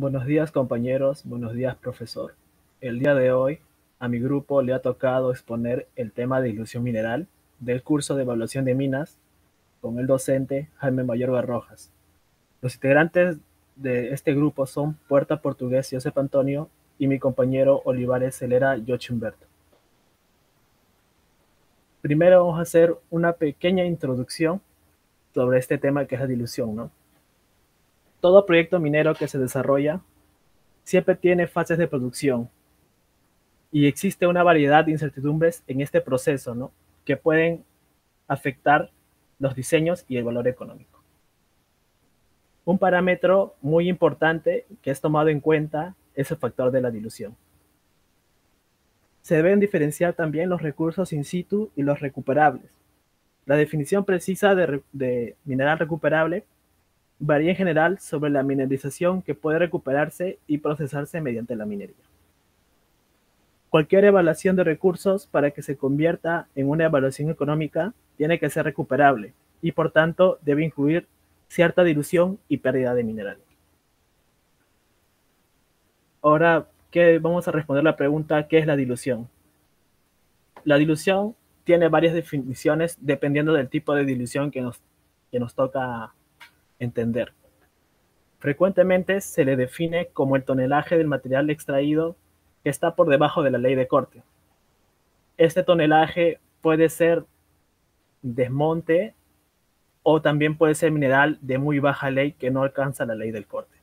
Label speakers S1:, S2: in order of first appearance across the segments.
S1: Buenos días compañeros, buenos días profesor. El día de hoy a mi grupo le ha tocado exponer el tema de ilusión mineral del curso de evaluación de minas con el docente Jaime Mayor Barrojas. Los integrantes de este grupo son Puerta Portugués Josep Antonio y mi compañero Olivares Celera Yochi. Primero vamos a hacer una pequeña introducción sobre este tema que es la dilución, ¿no? Todo proyecto minero que se desarrolla siempre tiene fases de producción y existe una variedad de incertidumbres en este proceso, ¿no? Que pueden afectar los diseños y el valor económico. Un parámetro muy importante que es tomado en cuenta es el factor de la dilución. Se deben diferenciar también los recursos in situ y los recuperables. La definición precisa de, de mineral recuperable varía en general sobre la mineralización que puede recuperarse y procesarse mediante la minería. Cualquier evaluación de recursos para que se convierta en una evaluación económica tiene que ser recuperable y por tanto debe incluir cierta dilución y pérdida de mineral. Ahora, ¿qué? vamos a responder la pregunta, ¿qué es la dilución? La dilución tiene varias definiciones dependiendo del tipo de dilución que nos, que nos toca entender. Frecuentemente se le define como el tonelaje del material extraído que está por debajo de la ley de corte. Este tonelaje puede ser desmonte o también puede ser mineral de muy baja ley que no alcanza la ley del corte.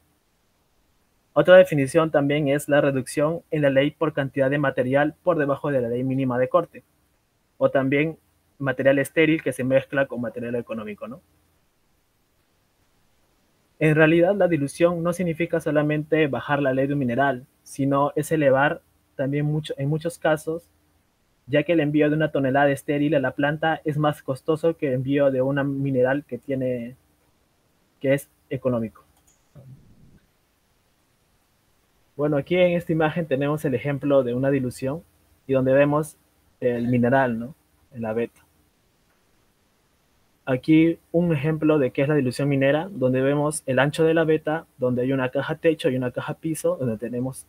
S1: Otra definición también es la reducción en la ley por cantidad de material por debajo de la ley mínima de corte, o también material estéril que se mezcla con material económico, ¿no? En realidad, la dilución no significa solamente bajar la ley de un mineral, sino es elevar también mucho, en muchos casos, ya que el envío de una tonelada estéril a la planta es más costoso que el envío de una mineral que tiene que es económico. Bueno, aquí en esta imagen tenemos el ejemplo de una dilución y donde vemos el mineral, ¿no? En la. Aquí un ejemplo de qué es la dilución minera, donde vemos el ancho de la beta, donde hay una caja techo y una caja piso, donde tenemos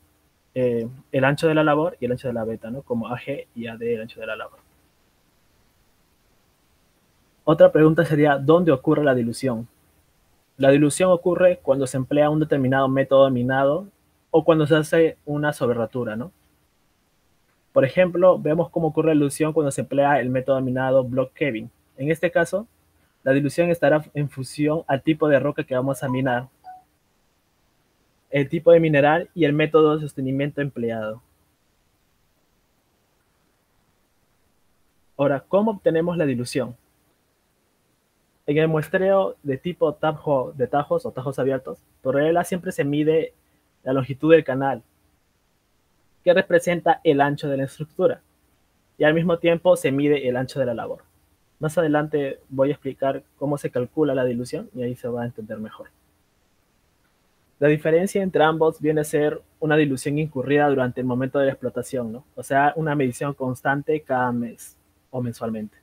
S1: eh, el ancho de la labor y el ancho de la beta, ¿no? Como AG y AD, el ancho de la labor. Otra pregunta sería, ¿dónde ocurre la dilución? La dilución ocurre cuando se emplea un determinado método minado o cuando se hace una sobreratura, ¿no? Por ejemplo, vemos cómo ocurre la dilución cuando se emplea el método minado Block Kevin. En este caso, la dilución estará en función al tipo de roca que vamos a minar, el tipo de mineral y el método de sostenimiento empleado. Ahora, ¿cómo obtenemos la dilución? En el muestreo de tipo tajo, de tajos o tajos abiertos, por regla siempre se mide la longitud del canal, que representa el ancho de la estructura, y al mismo tiempo se mide el ancho de la labor. Más adelante voy a explicar cómo se calcula la dilución y ahí se va a entender mejor. La diferencia entre ambos viene a ser una dilución incurrida durante el momento de la explotación, ¿no? O sea, una medición constante cada mes o mensualmente.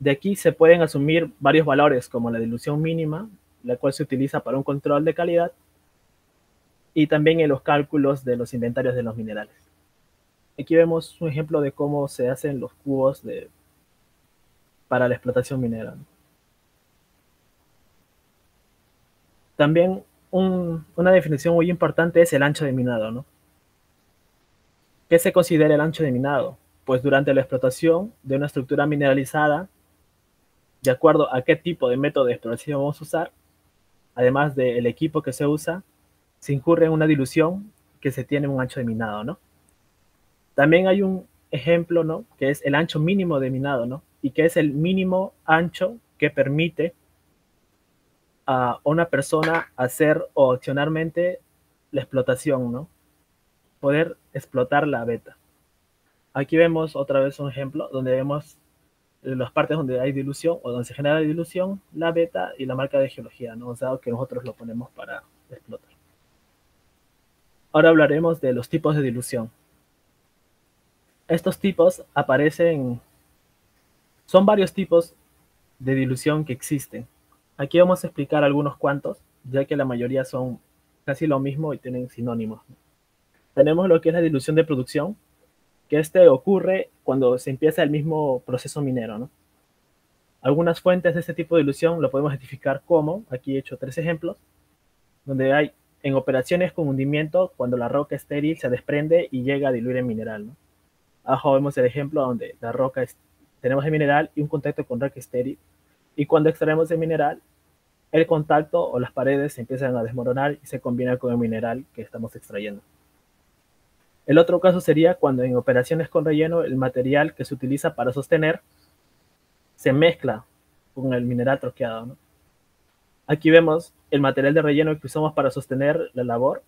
S1: De aquí se pueden asumir varios valores como la dilución mínima, la cual se utiliza para un control de calidad, y también en los cálculos de los inventarios de los minerales. Aquí vemos un ejemplo de cómo se hacen los cubos de para la explotación minera. También una definición muy importante es el ancho de minado. ¿no? ¿Qué se considera el ancho de minado? Pues durante la explotación de una estructura mineralizada, de acuerdo a qué tipo de método de exploración vamos a usar, además del equipo que se usa, se incurre en una dilución que se tiene un ancho de minado, ¿no? También hay un ejemplo, ¿no? Que es el ancho mínimo de minado, ¿no? Y que es el mínimo ancho que permite a una persona hacer o accionarmente la explotación, ¿no? Poder explotar la beta. Aquí vemos otra vez un ejemplo donde vemos las partes donde hay dilución o donde se genera dilución, la beta y la marca de geología, ¿no? O sea, que nosotros lo ponemos para explotar. Ahora hablaremos de los tipos de dilución. Estos tipos aparecen son varios tipos de dilución que existen. Aquí vamos a explicar algunos cuantos, ya que la mayoría son casi lo mismo y tienen sinónimos. Tenemos lo que es la dilución de producción, que este ocurre cuando se empieza el mismo proceso minero. ¿no? Algunas fuentes de este tipo de dilución lo podemos identificar como, aquí he hecho tres ejemplos, donde hay en operaciones con hundimiento cuando la roca estéril se desprende y llega a diluir el mineral. ¿no? Abajo vemos el ejemplo donde la roca tenemos el mineral y un contacto con estéril. Y cuando extraemos el mineral, el contacto o las paredes se empiezan a desmoronar y se combina con el mineral que estamos extrayendo. El otro caso sería cuando en operaciones con relleno el material que se utiliza para sostener se mezcla con el mineral troqueado. Aquí vemos el material de relleno que usamos para sostener la labor.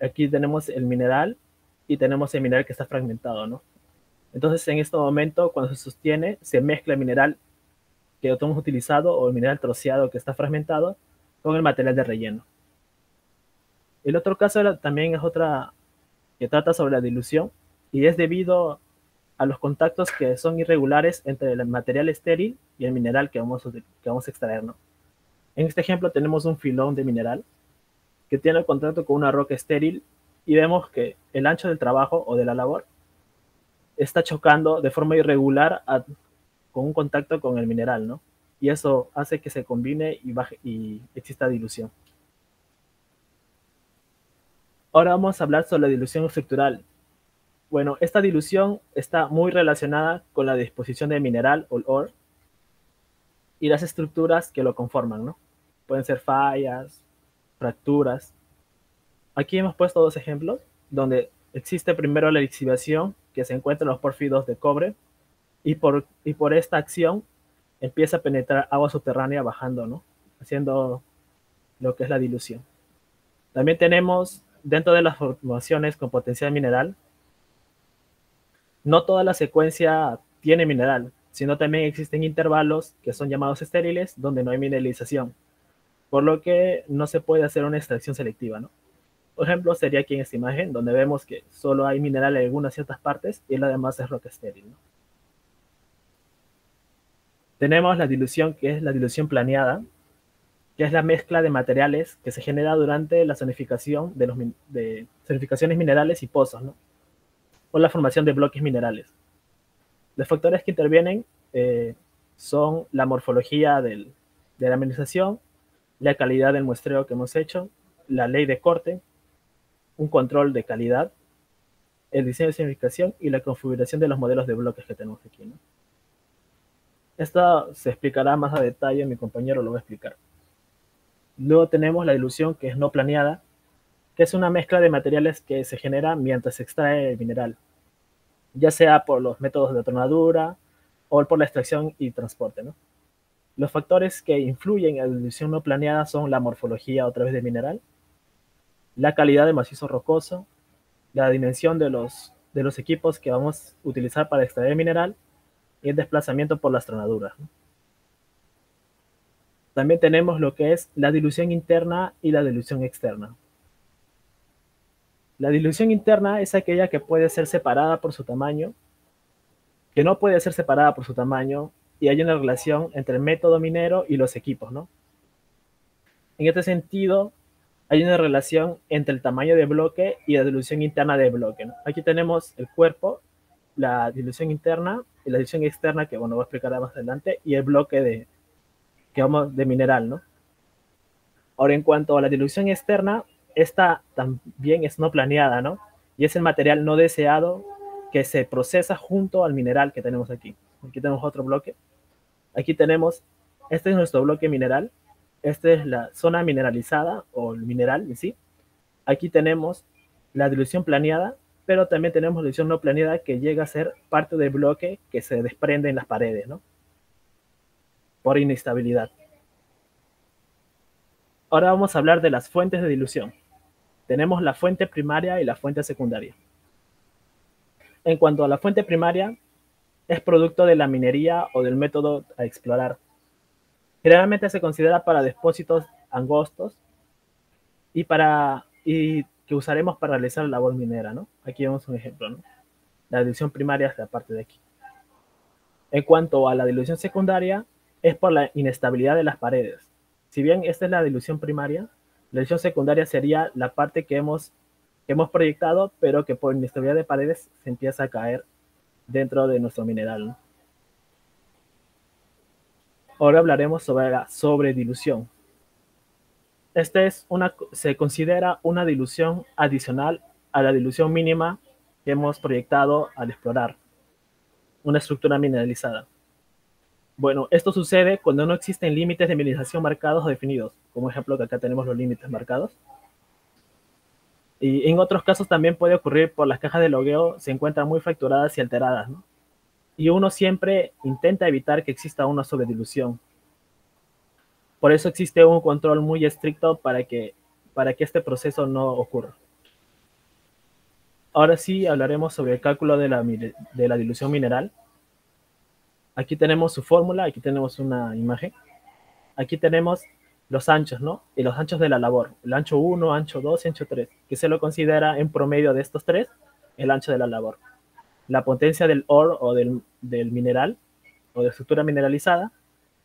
S1: Aquí tenemos el mineral y tenemos el mineral que está fragmentado. ¿no? Entonces en este momento cuando se sostiene se mezcla el mineral que hemos utilizado o el mineral troceado que está fragmentado con el material de relleno. El otro caso también es otra que trata sobre la dilución y es debido a los contactos que son irregulares entre el material estéril y el mineral que vamos que vamos a extraer. En este ejemplo tenemos un filón de mineral que tiene el contacto con una roca estéril y vemos que el ancho del trabajo o de la labor está chocando de forma irregular con un contacto con el mineral, ¿no? Y eso hace que se combine y, baje, exista dilución. Ahora vamos a hablar sobre la dilución estructural. Bueno, esta dilución está muy relacionada con la disposición del mineral o ore y las estructuras que lo conforman, ¿no? Pueden ser fallas, fracturas. Aquí hemos puesto dos ejemplos donde existe primero la lixiviación que se encuentra en los pórfidos de cobre y por, y por esta acción empieza a penetrar agua subterránea bajando, ¿no? Haciendo lo que es la dilución. También tenemos dentro de las formaciones con potencial mineral, no toda la secuencia tiene mineral, sino también existen intervalos que son llamados estériles donde no hay mineralización, por lo que no se puede hacer una extracción selectiva, ¿no? Por ejemplo, sería aquí en esta imagen, donde vemos que solo hay mineral en algunas ciertas partes y lo demás es roca estéril. Tenemos la dilución, que es la dilución planeada, que es la mezcla de materiales que se genera durante la zonificación de, los, de zonificaciones minerales y pozos, o la formación de bloques minerales. Los factores que intervienen eh, son la morfología de la mineralización, la calidad del muestreo que hemos hecho, la ley de corte, un control de calidad, el diseño de zonificación y la configuración de los modelos de bloques que tenemos aquí. ¿no? Esto se explicará más a detalle, mi compañero lo va a explicar. Luego tenemos la dilución que es no planeada, que es una mezcla de materiales que se genera mientras se extrae el mineral, ya sea por los métodos de tornadura o por la extracción y transporte. Los factores que influyen en la dilución no planeada son la morfología otra vez del mineral, la calidad del macizo rocoso, la dimensión de los, de los equipos que vamos a utilizar para extraer mineral y el desplazamiento por las tronaduras. También tenemos lo que es la dilución interna y la dilución externa. La dilución interna es aquella que puede ser separada por su tamaño, que no puede ser separada por su tamaño, y hay una relación entre el método minero y los equipos, ¿no? En este sentido, hay una relación entre el tamaño de bloque y la dilución interna de bloque. Aquí tenemos el cuerpo, la dilución interna y la dilución externa, que bueno, voy a explicar más adelante, y el bloque de, que vamos, de mineral, ¿no? Ahora, en cuanto a la dilución externa, esta también es no planeada, ¿no? Y es el material no deseado que se procesa junto al mineral que tenemos aquí. Aquí tenemos otro bloque. Aquí tenemos, este es nuestro bloque mineral. Esta es la zona mineralizada o el mineral en sí. Aquí tenemos la dilución planeada, pero también tenemos la dilución no planeada que llega a ser parte del bloque que se desprende en las paredes, ¿no? Por inestabilidad. Ahora vamos a hablar de las fuentes de dilución. Tenemos la fuente primaria y la fuente secundaria. En cuanto a la fuente primaria, es producto de la minería o del método a explorar. Generalmente se considera para depósitos angostos y para y que usaremos para realizar la labor minera, ¿no? Aquí vemos un ejemplo, ¿no? La dilución primaria es la parte de aquí. En cuanto a la dilución secundaria, es por la inestabilidad de las paredes. Si bien esta es la dilución primaria, La dilución secundaria sería la parte que hemos, que hemos proyectado, pero que por inestabilidad de paredes se empieza a caer dentro de nuestro mineral. Ahora hablaremos sobre la sobredilución. Este es una, se considera una dilución adicional a la dilución mínima que hemos proyectado al explorar una estructura mineralizada. Bueno, esto sucede cuando no existen límites de mineralización marcados o definidos, como ejemplo que acá tenemos los límites marcados. Y en otros casos también puede ocurrir por las cajas de logueo se encuentran muy fracturadas y alteradas. Y uno siempre intenta evitar que exista una sobredilución. Por eso existe un control muy estricto para que, para que este proceso no ocurra. Ahora sí hablaremos sobre el cálculo de la, de la dilución mineral. Aquí tenemos su fórmula, aquí tenemos una imagen. Aquí tenemos los anchos, ¿no? Y los anchos de la labor. El ancho 1, ancho 2 y ancho 3, que se lo considera en promedio de estos tres el ancho de la labor. La potencia del ore o del, mineral o de estructura mineralizada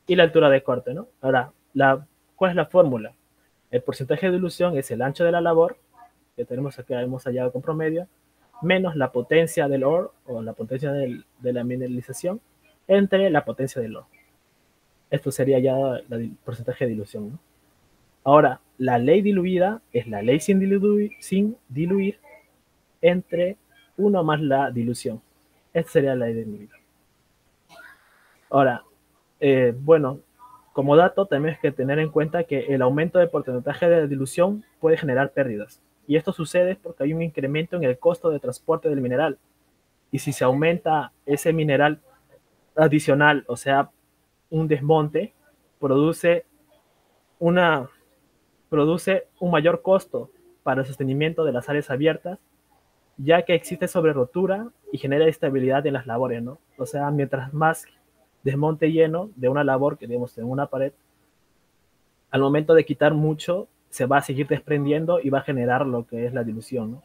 S1: y la altura de corte, ¿no? Ahora, la, ¿cuál es la fórmula? El porcentaje de dilución es el ancho de la labor, que tenemos acá, hemos hallado con promedio, menos la potencia del ore o la potencia del, de la mineralización entre la potencia del ore. Esto sería ya el porcentaje de dilución. Ahora, la ley diluida es la ley sin diluir, sin diluir entre 1 más la dilución. Esta sería la ley diluida. Ahora, eh, bueno, como dato tenemos que tener en cuenta que el aumento del porcentaje de dilución puede generar pérdidas. Y esto sucede porque hay un incremento en el costo de transporte del mineral. Y si se aumenta ese mineral adicional, o sea, un desmonte, produce, una, produce un mayor costo para el sostenimiento de las áreas abiertas, ya que existe sobre rotura y genera estabilidad en las labores, ¿no? O sea, mientras más desmonte lleno de una labor que digamos en una pared, al momento de quitar mucho, se va a seguir desprendiendo y va a generar lo que es la dilución.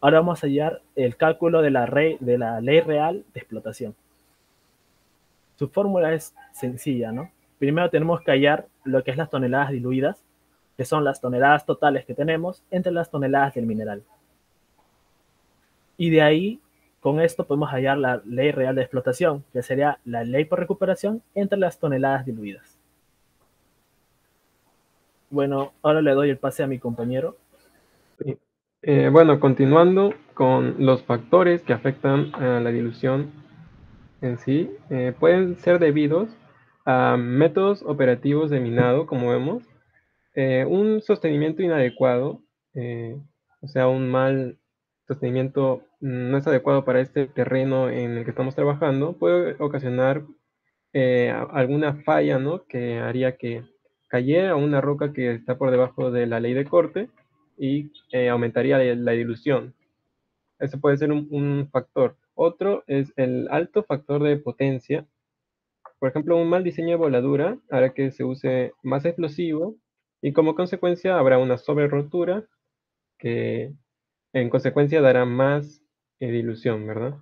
S1: Ahora vamos a hallar el cálculo de la, de la ley real de explotación. Su fórmula es sencilla, ¿no? Primero tenemos que hallar lo que es las toneladas diluidas, que son las toneladas totales que tenemos entre las toneladas del mineral. Y de ahí, con esto podemos hallar la ley real de explotación, que sería la ley por recuperación entre las toneladas diluidas. Bueno, ahora le doy el pase a mi compañero.
S2: Eh, bueno, continuando con los factores que afectan a la dilución en sí, eh, pueden ser debidos a métodos operativos de minado, como vemos, eh, un sostenimiento inadecuado, o sea, un mal sostenimiento no es adecuado para este terreno en el que estamos trabajando, puede ocasionar alguna falla, ¿no? Que haría que cayera una roca que está por debajo de la ley de corte y eh, aumentaría la, dilución. Ese puede ser un, factor. Otro es el alto factor de potencia. Por ejemplo, un mal diseño de voladura hará que se use más explosivo y como consecuencia habrá una sobre rotura que en consecuencia dará más eh, dilución, ¿verdad?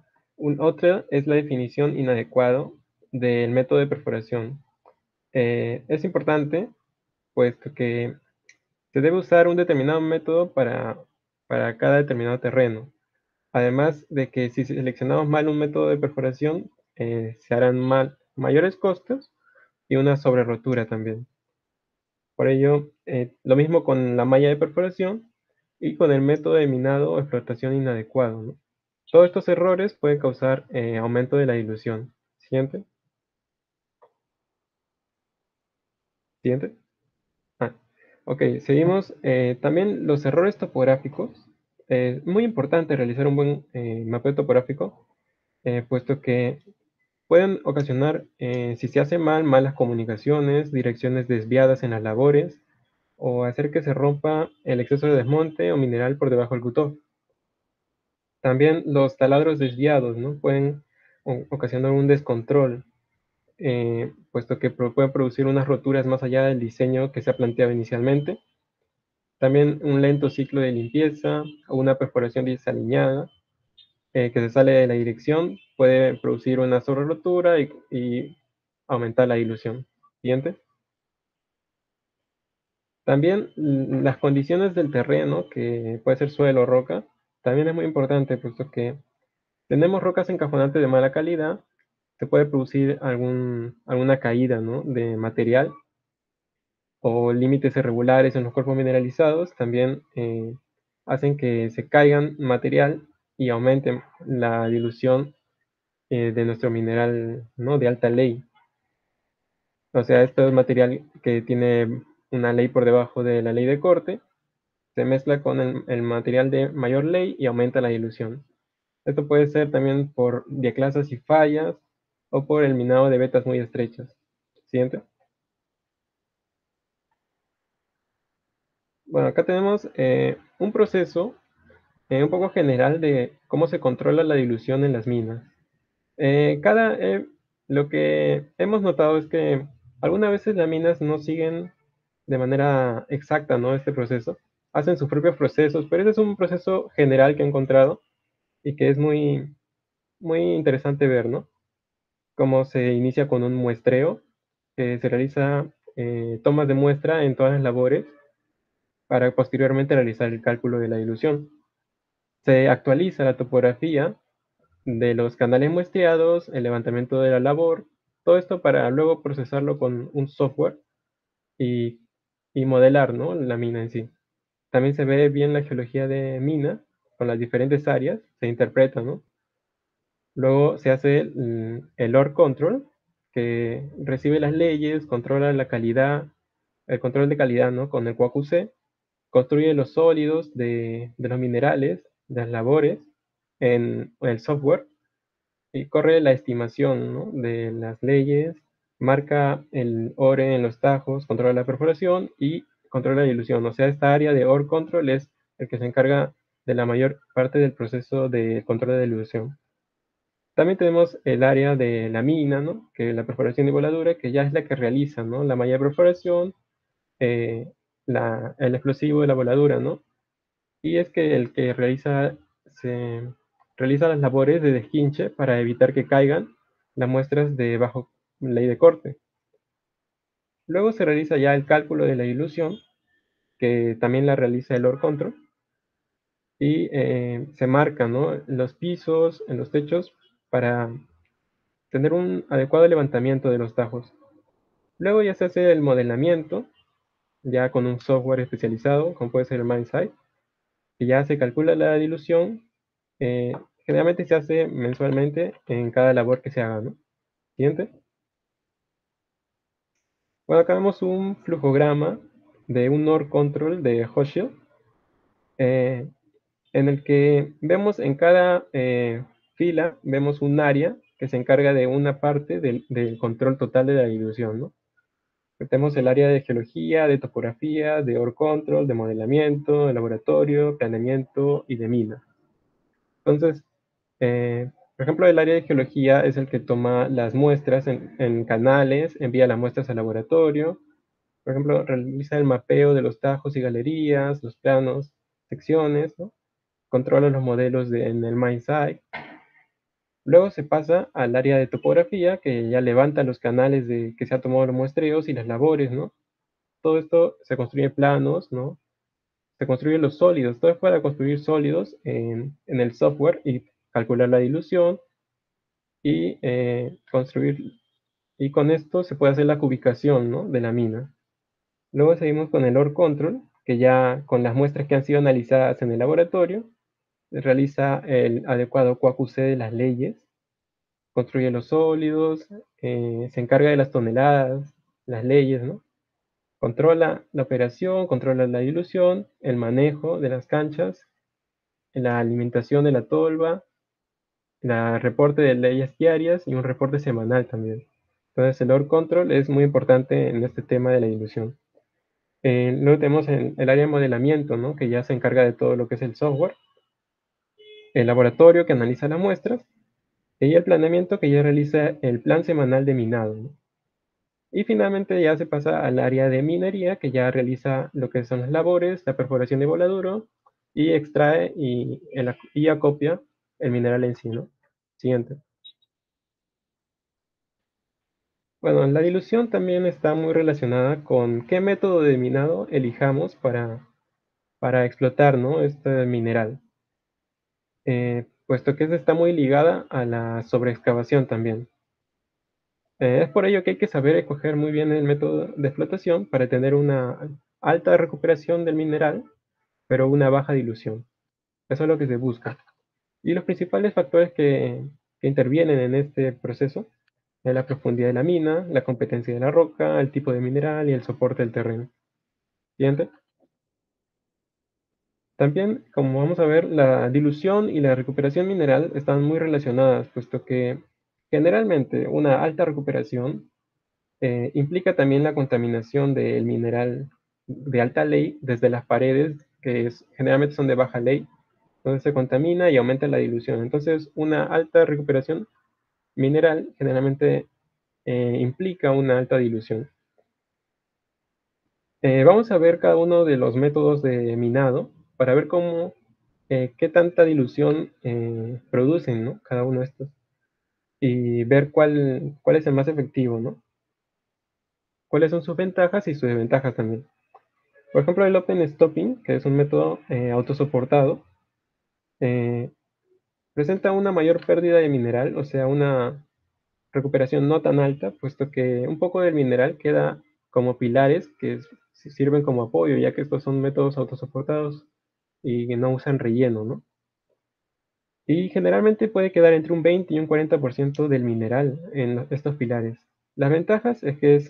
S2: otra es la definición inadecuada del método de perforación. Eh, es importante puesto que se debe usar un determinado método para, cada determinado terreno. Además de que si seleccionamos mal un método de perforación, eh, se harán mal, mayores costos y una sobre rotura también. Por ello, eh, lo mismo con la malla de perforación y con el método de minado o explotación inadecuado. Todos estos errores pueden causar eh, aumento de la dilución. Siguiente. Siguiente. Ok, seguimos. Eh, también los errores topográficos. Es muy importante realizar un buen mapeo topográfico, puesto que pueden ocasionar, si se hace mal, malas comunicaciones, direcciones desviadas en las labores, o hacer que se rompa el exceso de desmonte o mineral por debajo del cutoff. También los taladros desviados ¿no? pueden ocasionar un descontrol eh, puesto que pueden producir unas roturas más allá del diseño que se ha planteado inicialmente. También un lento ciclo de limpieza o una perforación desalineada eh, que se sale de la dirección puede producir una sobre-rotura y, aumentar la dilución. Siguiente. También las condiciones del terreno, que puede ser suelo o roca, también es muy importante, puesto que tenemos rocas encajonantes de mala calidad, se puede producir algún, alguna caída de material o límites irregulares en los cuerpos mineralizados también eh, hacen que se caigan material y aumenten la dilución eh, de nuestro mineral ¿no? de alta ley. O sea, esto es material que tiene una ley por debajo de la ley de corte, se mezcla con el, material de mayor ley y aumenta la dilución. Esto puede ser también por diaclasas y fallas o por el minado de vetas muy estrechas. Siguiente. Bueno, acá tenemos eh, un proceso eh, un poco general de cómo se controla la dilución en las minas. Eh, cada, lo que hemos notado es que algunas veces las minas no siguen de manera exacta ¿no? este proceso, hacen sus propios procesos, pero ese es un proceso general que he encontrado y que es muy, muy interesante ver, ¿no? Cómo se inicia con un muestreo, que se realiza tomas de muestra en todas las labores para posteriormente realizar el cálculo de la dilución. Se actualiza la topografía de los canales muestreados, el levantamiento de la labor, todo esto para luego procesarlo con un software y, modelar ¿no? la mina en sí. También se ve bien la geología de mina con las diferentes áreas, se interpreta, ¿no? Luego se hace el, el OR control, que recibe las leyes, controla la calidad, el control de calidad, ¿no? Con el QAQC construye los sólidos de, los minerales, de las labores, en, el software y corre la estimación de las leyes, marca el ORE en los tajos, controla la perforación y controla la dilución. O sea, esta área de OR control es el que se encarga de la mayor parte del proceso de control de dilución. También tenemos el área de la mina, ¿no? que es la perforación y voladura, que ya es la que realiza ¿no? la malla de perforación, eh, el explosivo de la voladura, ¿no? Y es que el que realiza, se, realiza las labores de desquinche para evitar que caigan las muestras de bajo ley de corte. Luego se realiza ya el cálculo de la ilusión, que también la realiza el OR control, y eh, se marcan los pisos, en los techos, para tener un adecuado levantamiento de los tajos. Luego ya se hace el modelamiento ya con un software especializado, como puede ser el MindSight, ya se calcula la dilución. Eh, generalmente se hace mensualmente en cada labor que se haga. ¿no? Siguiente. Bueno, acá vemos un flujograma de un NOR control de Hochschild, eh, en el que vemos en cada eh, fila, vemos un área que se encarga de una parte del, del control total de la dilución, ¿no? Tenemos el área de geología, de topografía, de OR control, de modelamiento, de laboratorio, planeamiento y de mina. Entonces, eh, por ejemplo, el área de geología es el que toma las muestras en, canales, envía las muestras al laboratorio. Por ejemplo, realiza el mapeo de los tajos y galerías, los planos, secciones, controla los modelos en el MindSight. Luego se pasa al área de topografía, que ya levanta los canales de que se ha tomado los muestreos y las labores, ¿no? Todo esto se construye planos, ¿no? Se construyen los sólidos. Todo es para construir sólidos en, el software y calcular la dilución y eh, construir. Y con esto se puede hacer la cubicación, ¿no? De la mina. Luego seguimos con el OR control, que ya con las muestras que han sido analizadas en el laboratorio, realiza el adecuado QAQC de las leyes, construye los sólidos, eh, se encarga de las toneladas, las leyes, ¿no? Controla la operación, controla la dilución, el manejo de las canchas, la alimentación de la tolva, el reporte de leyes diarias y un reporte semanal también. Entonces el OR control es muy importante en este tema de la dilución. Eh, luego tenemos el área de modelamiento, ¿no? que ya se encarga de todo lo que es el software el laboratorio que analiza las muestras y el planeamiento que ya realiza el plan semanal de minado. Y finalmente ya se pasa al área de minería que ya realiza lo que son las labores, la perforación de voladuro y extrae y, acopia el mineral en sí. Siguiente. Bueno, la dilución también está muy relacionada con qué método de minado elijamos para, para explotar ¿no? este mineral. Eh, puesto que está muy ligada a la sobreexcavación también. Eh, es por ello que hay que saber escoger muy bien el método de explotación para tener una alta recuperación del mineral, pero una baja dilución. Eso es lo que se busca. Y los principales factores que, que intervienen en este proceso es la profundidad de la mina, la competencia de la roca, el tipo de mineral y el soporte del terreno. Siguiente. También, como vamos a ver, la dilución y la recuperación mineral están muy relacionadas, puesto que generalmente una alta recuperación eh, implica también la contaminación del mineral de alta ley desde las paredes, que generalmente son de baja ley, donde se contamina y aumenta la dilución. Entonces, una alta recuperación mineral generalmente eh, implica una alta dilución. Eh, vamos a ver cada uno de los métodos de minado para ver cómo, eh, qué tanta dilución eh, producen. Cada uno de estos. Y ver cuál, cuál es el más efectivo, ¿no? Cuáles son sus ventajas y sus desventajas también. Por ejemplo, el Open Stopping, que es un método eh, autosoportado, presenta una mayor pérdida de mineral, o sea, una recuperación no tan alta, puesto que un poco del mineral queda como pilares que sirven como apoyo, ya que estos son métodos autosoportados y no usan relleno, ¿no? Y generalmente puede quedar entre un 20 y un 40% del mineral en estos pilares. Las ventajas es que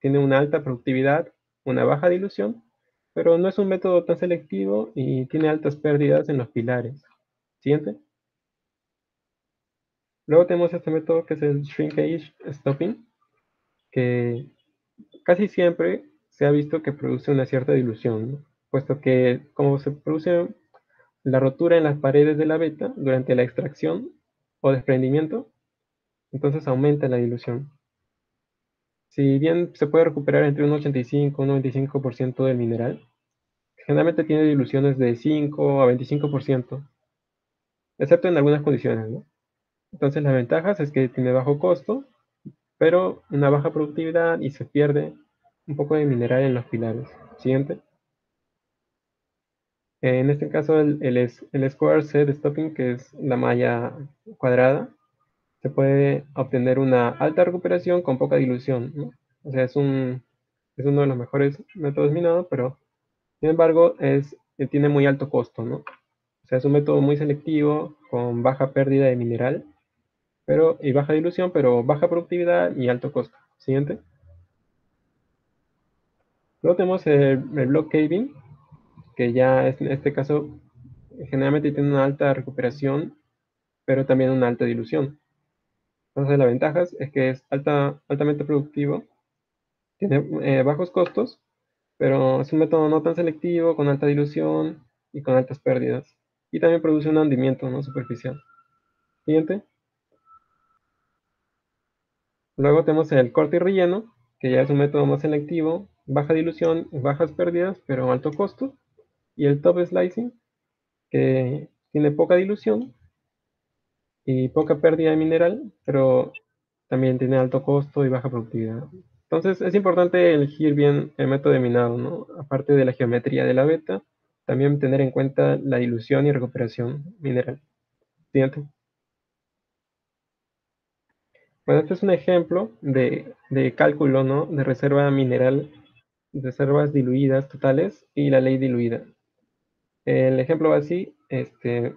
S2: tiene una alta productividad, una baja dilución, pero no es un método tan selectivo y tiene altas pérdidas en los pilares. Siguiente. Luego tenemos este método que es el shrinkage stopping, que casi siempre se ha visto que produce una cierta dilución. ¿no? Puesto que como se produce la rotura en las paredes de la beta durante la extracción o desprendimiento, entonces aumenta la dilución. Si bien se puede recuperar entre un 85 y un 95% del mineral, generalmente tiene diluciones de 5 a 25%, excepto en algunas condiciones. Entonces las ventajas es que tiene bajo costo, pero una baja productividad y se pierde un poco de mineral en los pilares. Siguiente. En este caso, el, el, square set stopping, que es la malla cuadrada, se puede obtener una alta recuperación con poca dilución. O sea, es, un, es uno de los mejores métodos minados, pero sin embargo es, eh, tiene muy alto costo. ¿no? O sea, es un método muy selectivo, con baja pérdida de mineral pero, y baja dilución, pero baja productividad y alto costo. Siguiente. Luego tenemos el, el block caving, que ya en este caso generalmente tiene una alta recuperación, pero también una alta dilución. Entonces las ventajas es que es alta, altamente productivo, tiene eh, bajos costos, pero es un método no tan selectivo, con alta dilución y con altas pérdidas. Y también produce un hundimiento ¿no? superficial. Siguiente. Luego tenemos el corte y relleno, que ya es un método más selectivo, baja dilución, bajas pérdidas, pero alto costo y el top slicing, que tiene poca dilución y poca pérdida de mineral, pero también tiene alto costo y baja productividad. Entonces es importante elegir bien el método de minado, ¿no? Aparte de la geometría de la beta, también tener en cuenta la dilución y recuperación mineral. Siguiente. Bueno, este es un ejemplo de, de cálculo, ¿no? De reserva mineral, reservas diluidas totales y la ley diluida. El ejemplo va así, este,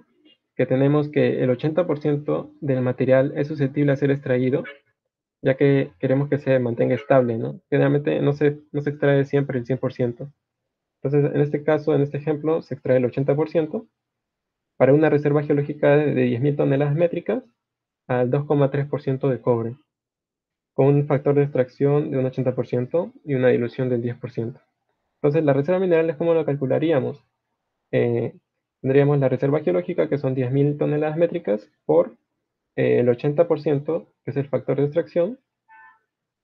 S2: que tenemos que el 80% del material es susceptible a ser extraído, ya que queremos que se mantenga estable, ¿no? Generalmente no se, no se extrae siempre el 100%. Entonces, en este caso, en este ejemplo, se extrae el 80% para una reserva geológica de 10.000 toneladas métricas al 2,3% de cobre, con un factor de extracción de un 80% y una dilución del 10%. Entonces, la reserva mineral es como lo calcularíamos. Eh, tendríamos la reserva geológica, que son 10.000 toneladas métricas, por eh, el 80%, que es el factor de extracción.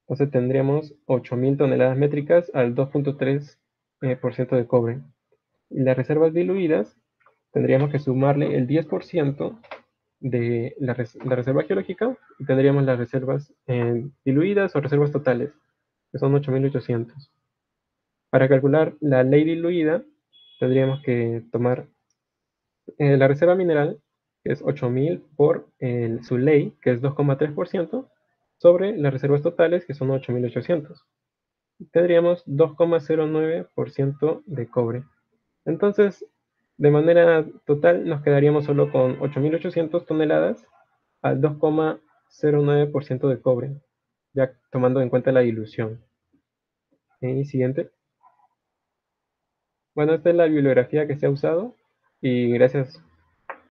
S2: Entonces tendríamos 8.000 toneladas métricas al 2.3% eh, de cobre. Y las reservas diluidas, tendríamos que sumarle el 10% de la, reserva geológica y tendríamos las reservas eh, diluidas o reservas totales, que son 8.800. Para calcular la ley diluida, tendríamos que tomar eh, la reserva mineral, que es 8.000 por su ley, que es 2,3%, sobre las reservas totales, que son 8.800. Tendríamos 2,09% de cobre. Entonces, de manera total, nos quedaríamos solo con 8.800 toneladas al 2,09% de cobre, ya tomando en cuenta la dilución. Y siguiente. Bueno, esta es la bibliografía que se ha usado y gracias